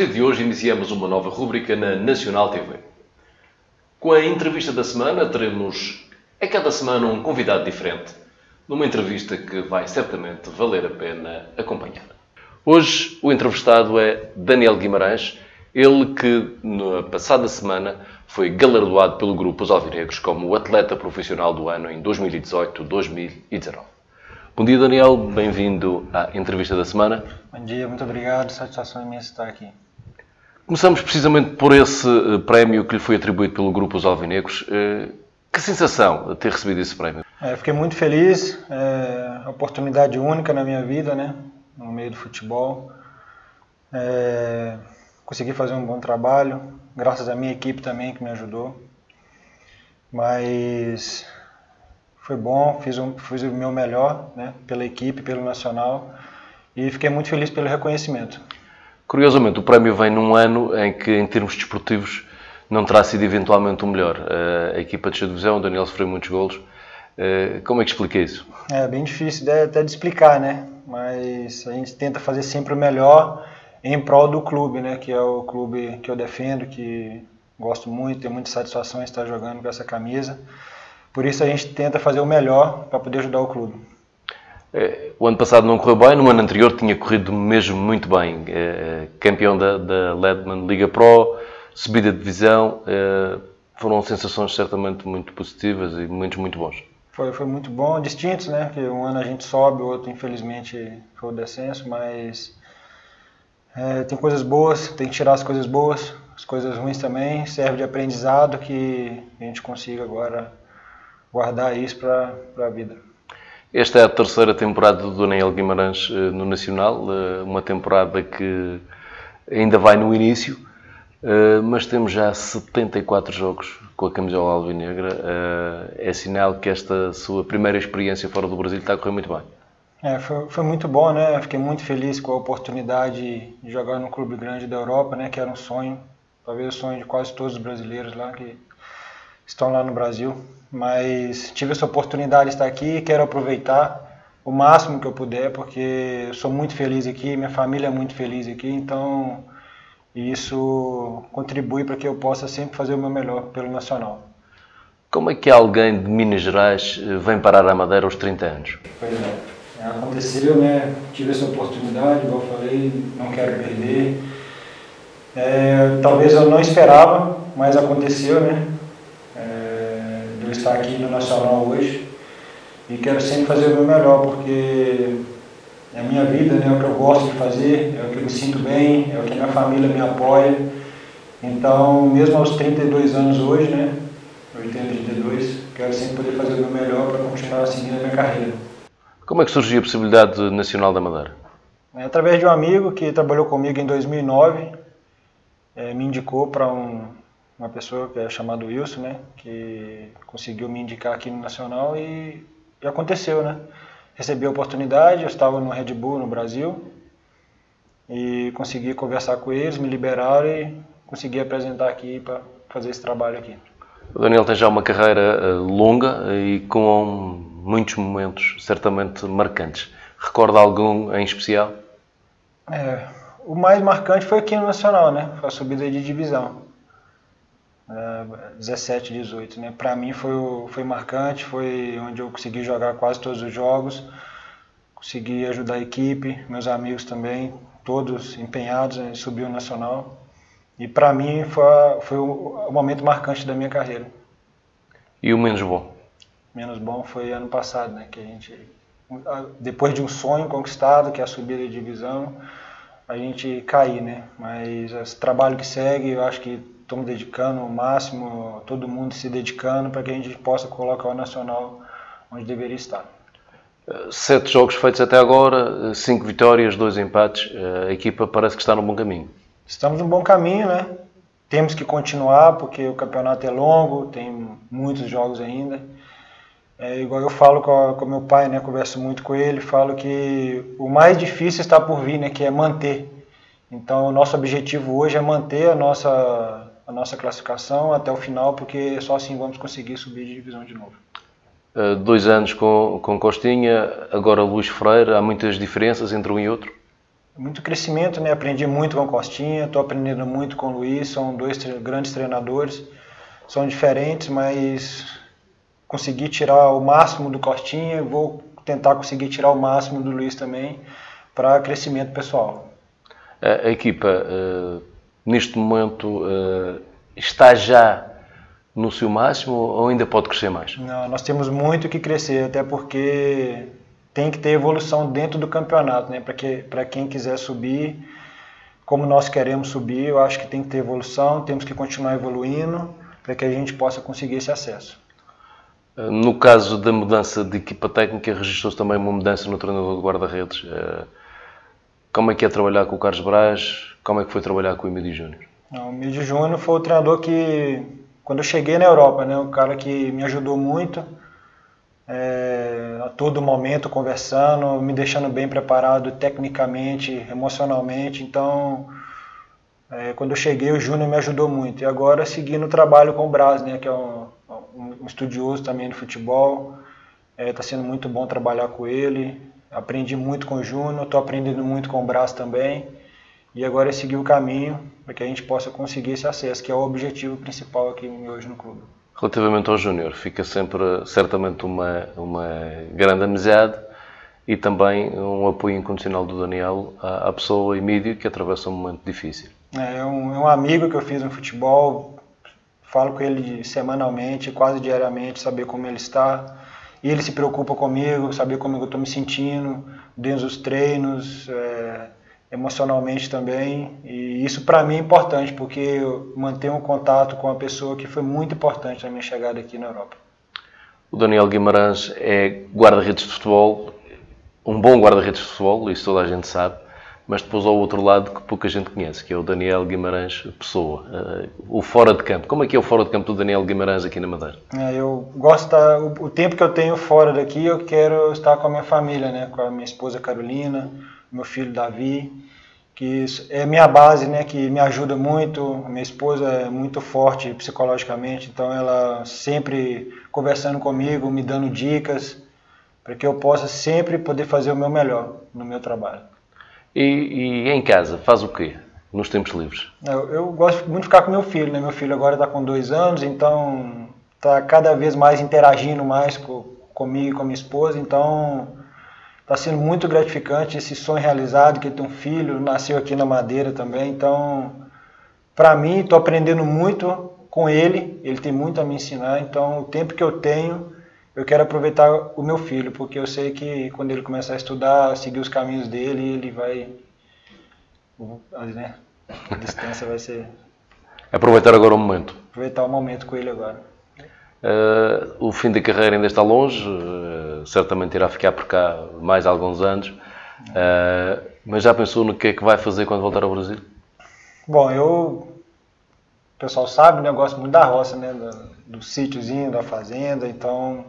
partir de hoje iniciamos uma nova rúbrica na Nacional TV. Com a entrevista da semana, teremos a cada semana um convidado diferente, numa entrevista que vai certamente valer a pena acompanhar. Hoje o entrevistado é Daniel Guimarães, ele que na passada semana foi galardoado pelo grupo Os Alvinegros como o atleta profissional do ano em 2018-2019. Bom dia, Daniel. Bem-vindo à entrevista da semana. Bom dia, muito obrigado. Satisfação imensa estar aqui. Começamos precisamente por esse eh, prémio que lhe foi atribuído pelo grupo Os Alvinegros. Eh, que sensação ter recebido esse prémio? É, fiquei muito feliz. É oportunidade única na minha vida, né? No meio do futebol. É, consegui fazer um bom trabalho, graças à minha equipe também que me ajudou. Mas foi bom, fiz, um, fiz o meu melhor né, pela equipe, pelo Nacional e fiquei muito feliz pelo reconhecimento. Curiosamente, o prémio vem num ano em que, em termos desportivos, não terá sido eventualmente o melhor. Eh, a equipa de divisão, o Daniel sofreu muitos golos. Eh, como é que explica isso? É bem difícil até de explicar, né? Mas a gente tenta fazer sempre o melhor em prol do clube, né? Que é o clube que eu defendo, que gosto muito, tenho muita satisfação em estar jogando com essa camisa. Por isso a gente tenta fazer o melhor para poder ajudar o clube. É, o ano passado não correu bem, no ano anterior tinha corrido mesmo muito bem. É, campeão da, da Ledman Liga Pro, subida de divisão, é, foram sensações certamente muito positivas e momentos muito bons. Foi, foi muito bom, distintos, né? Que um ano a gente sobe, o outro infelizmente foi o descenso, mas é, tem coisas boas, tem que tirar as coisas boas, as coisas ruins também, serve de aprendizado que a gente consiga agora guardar isso para a vida. Esta é a terceira temporada do Daniel Guimarães eh, no Nacional, eh, uma temporada que ainda vai no início, eh, mas temos já 74 jogos com a camisola alvinegra. É sinal que esta sua primeira experiência fora do Brasil está a correr muito bem. É, foi, foi muito bom, né? Fiquei muito feliz com a oportunidade de jogar no clube grande da Europa, né? Que era um sonho, talvez o sonho de quase todos os brasileiros lá que estão lá no Brasil mas tive essa oportunidade de estar aqui e quero aproveitar o máximo que eu puder, porque eu sou muito feliz aqui, minha família é muito feliz aqui, então isso contribui para que eu possa sempre fazer o meu melhor pelo Nacional. Como é que alguém de Minas Gerais eh, vem parar a Madeira aos 30 anos? Pois é, é, aconteceu, né? Tive essa oportunidade, igual eu falei, não quero perder. É, talvez eu não esperava, mas aconteceu, né? Estar aqui no Nacional hoje e quero sempre fazer o meu melhor, porque é a minha vida, né, é o que eu gosto de fazer, é o que eu me sinto bem, é o que minha família me apoia. Então, mesmo aos 32 anos hoje, né, 80, 32, quero sempre poder fazer o meu melhor para continuar seguindo a minha carreira. Como é que surgiu a possibilidade nacional da Madeira? É, através de um amigo que trabalhou comigo em 2009, é, me indicou para um, uma pessoa que é chamado Wilson, né, que conseguiu me indicar aqui no Nacional e, e aconteceu, né. Recebi a oportunidade, eu estava no Red Bull no Brasil e consegui conversar com eles, me liberaram e consegui apresentar aqui para fazer esse trabalho aqui. O Daniel tem já uma carreira eh, longa e com muitos momentos certamente marcantes. Recorda algum em especial? É, o mais marcante foi aqui no Nacional, né? Foi a subida de divisão. 17, 18, né? Para mim foi, foi marcante, foi onde eu consegui jogar quase todos os jogos, consegui ajudar a equipe, meus amigos também, todos empenhados em subir o Nacional. E para mim foi, foi o, o momento marcante da minha carreira. E o menos bom? Menos bom foi ano passado, né? Que a gente, depois de um sonho conquistado, que é a subida de divisão, a gente cair, né? Mas esse trabalho que segue, eu acho que estamos dedicando o máximo, todo mundo se dedicando para que a gente possa colocar o Nacional onde deveria estar. Sete jogos feitos até agora, cinco vitórias, dois empates. A equipa parece que está no bom caminho. Estamos no bom caminho, né? Temos que continuar porque o campeonato é longo, tem muitos jogos ainda. É igual eu falo com, o meu pai, né? Converso muito com ele, falo que o mais difícil está por vir, né? Que é manter. Então, o nosso objetivo hoje é manter a nossa a nossa classificação até o final, porque só assim vamos conseguir subir de divisão de novo. Uh, dois anos com, com Costinha, agora Luís Freire, há muitas diferenças entre um e outro? muito crescimento, né? Aprendi muito com Costinha, estou aprendendo muito com o Luiz, são dois tre grandes treinadores, são diferentes, mas consegui tirar o máximo do Costinha, vou tentar conseguir tirar o máximo do Luiz também para crescimento pessoal. A, a equipa, uh, neste momento, uh, está já no seu máximo ou ainda pode crescer mais? Não, nós temos muito que crescer, até porque tem que ter evolução dentro do campeonato, né? Para que, quem quiser subir, como nós queremos subir, eu acho que tem que ter evolução, temos que continuar evoluindo para que a gente possa conseguir esse acesso. No caso da mudança de equipa técnica, registrou-se também uma mudança no treinador de guarda-redes. Como é que é trabalhar com o Carlos Braz? Como é que foi trabalhar com o Emílio Júnior? O Emílio Júnior foi o treinador que, quando eu cheguei na Europa, né, o cara que me ajudou muito, é, a todo momento conversando, me deixando bem preparado tecnicamente, emocionalmente. Então, é, quando eu cheguei, o Júnior me ajudou muito. E agora, seguindo o trabalho com o Braz, né, que é um, um estudioso também do futebol. Está é, tá sendo muito bom trabalhar com ele. Aprendi muito com o Júnior, estou aprendendo muito com o Braz também. E agora é seguir o caminho para que a gente possa conseguir esse acesso, que é o objetivo principal aqui hoje no clube. Relativamente ao Júnior, fica sempre, certamente, uma, uma grande amizade e também um apoio incondicional do Daniel à, à pessoa Emílio que atravessa um momento difícil. É, é um, é um amigo que eu fiz no futebol, falo com ele semanalmente, quase diariamente, saber como ele está. E ele se preocupa comigo, saber como eu estou me sentindo dentro dos treinos, é, emocionalmente também. E isso para mim é importante, porque eu mantenho um contato com uma pessoa que foi muito importante na minha chegada aqui na Europa. O Daniel Guimarães é guarda-redes de futebol, um bom guarda-redes de futebol, isso toda a gente sabe, mas depois ao outro lado que pouca gente conhece, que é o Daniel Guimarães Pessoa, uh, o fora de campo. Como é que é o fora de campo do Daniel Guimarães aqui na Madeira? É, eu gosto, da, o, o, tempo que eu tenho fora daqui, eu quero estar com a minha família, né, com a minha esposa Carolina, meu filho Davi, que é minha base, né, que me ajuda muito. Minha esposa é muito forte psicologicamente, então ela sempre conversando comigo, me dando dicas, para que eu possa sempre poder fazer o meu melhor no meu trabalho. E, e em casa, faz o quê? Nos tempos livres? Eu, eu gosto muito de ficar com meu filho, né? Meu filho agora está com dois anos, então está cada vez mais interagindo mais com, comigo e com a minha esposa, então Está sendo muito gratificante esse sonho realizado, que tem um filho, nasceu aqui na Madeira também. Então, para mim, estou aprendendo muito com ele, ele tem muito a me ensinar. Então, o tempo que eu tenho, eu quero aproveitar o meu filho, porque eu sei que quando ele começar a estudar, seguir os caminhos dele, ele vai. Né? A distância vai ser. Aproveitar agora o momento. Aproveitar o momento com ele agora. Uh, o fim da carreira ainda está longe, uh, certamente irá ficar por cá mais alguns anos, uh, mas já pensou no que é que vai fazer quando voltar ao Brasil? Bom, eu. O pessoal sabe, né? Eu gosto muito da roça, né? Do, do sítiozinho, da fazenda, então.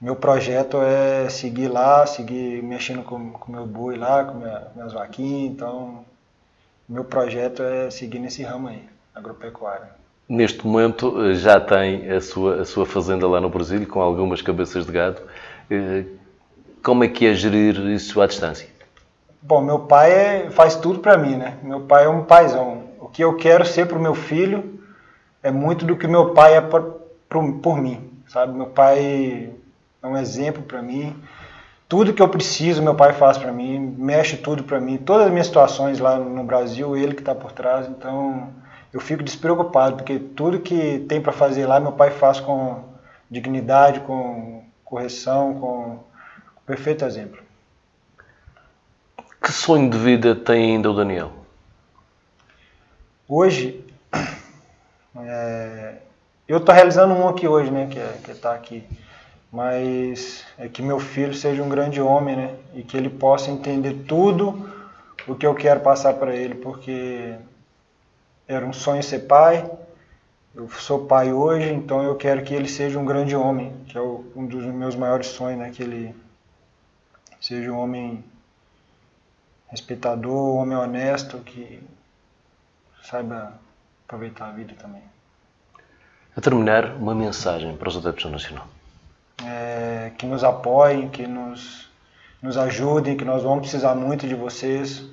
Meu projeto é seguir lá, seguir mexendo com o meu boi lá, com minha, minhas vaquinhas, então. Meu projeto é seguir nesse ramo aí, agropecuário. Neste momento eh, já tem a sua, a sua fazenda lá no Brasil, com algumas cabeças de gado. Eh, como é que é gerir isso à distância? Bom, meu pai é, faz tudo para mim, né? Meu pai é um paizão. O que eu quero ser para o meu filho é muito do que meu pai é por, por, por mim, sabe? Meu pai é um exemplo para mim. Tudo que eu preciso, meu pai faz para mim, mexe tudo para mim. Todas as minhas situações lá no Brasil, ele que está por trás. Então, eu fico despreocupado, porque tudo que tem para fazer lá, meu pai faz com dignidade, com correção, com, com perfeito exemplo. Que sonho de vida tem ainda o Daniel? Hoje, é, eu estou realizando um aqui hoje, né, que é, está aqui, mas é que meu filho seja um grande homem, né, e que ele possa entender tudo o que eu quero passar para ele, porque era um sonho ser pai. Eu sou pai hoje, então eu quero que ele seja um grande homem, que é um dos meus maiores sonhos, né? Que ele seja um homem respeitador, um homem honesto, que saiba aproveitar a vida também. A terminar, uma mensagem para os adeptos Nacional. É, que nos apoiem, que nos, nos ajudem, que nós vamos precisar muito de vocês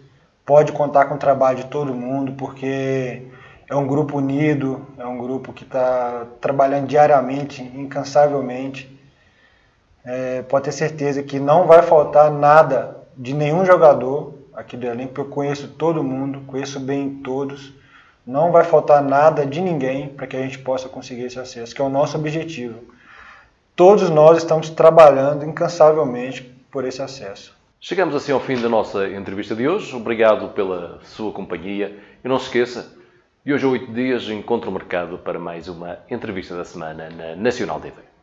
pode contar com o trabalho de todo mundo, porque é um grupo unido, é um grupo que está trabalhando diariamente, incansavelmente. É, pode ter certeza que não vai faltar nada de nenhum jogador aqui do elenco, eu conheço todo mundo, conheço bem todos. Não vai faltar nada de ninguém para que a gente possa conseguir esse acesso, que é o nosso objetivo. Todos nós estamos trabalhando incansavelmente por esse acesso. Chegamos assim ao fim da nossa entrevista de hoje. Obrigado pela sua companhia. E não se esqueça, de hoje a oito dias encontro o mercado para mais uma entrevista da semana na Nacional TV.